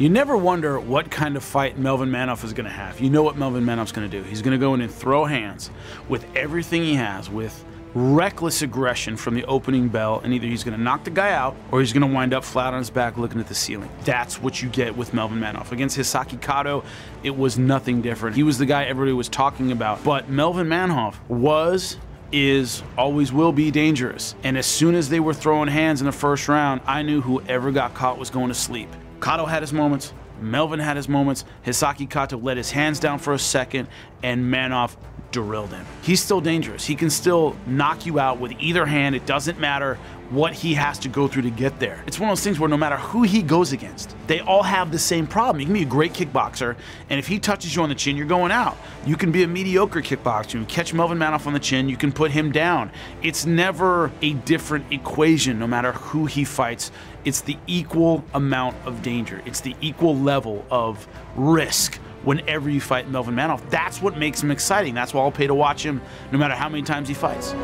You never wonder what kind of fight Melvin Manhoef is going to have. You know what Melvin Manhoef's going to do. He's going to go in and throw hands with everything he has, with reckless aggression from the opening bell, and either he's going to knock the guy out or he's going to wind up flat on his back looking at the ceiling. That's what you get with Melvin Manhoef. Against Hisaki Kato, it was nothing different. He was the guy everybody was talking about. But Melvin Manhoef was is always will be dangerous. And as soon as they were throwing hands in the first round, I knew whoever got caught was going to sleep. Kato had his moments. Melvin had his moments. Hisaki Kato let his hands down for a second, and Manhoef drilled him. He's still dangerous. He can still knock you out with either hand. It doesn't matter what he has to go through to get there. It's one of those things where no matter who he goes against, they all have the same problem. You can be a great kickboxer, and if he touches you on the chin, you're going out. You can be a mediocre kickboxer. You catch Melvin Manhoef on the chin, you can put him down. It's never a different equation, no matter who he fights. It's the equal amount of danger. It's the equal level of risk whenever you fight Melvin Manhoef. That's what makes him exciting. That's why I'll pay to watch him no matter how many times he fights.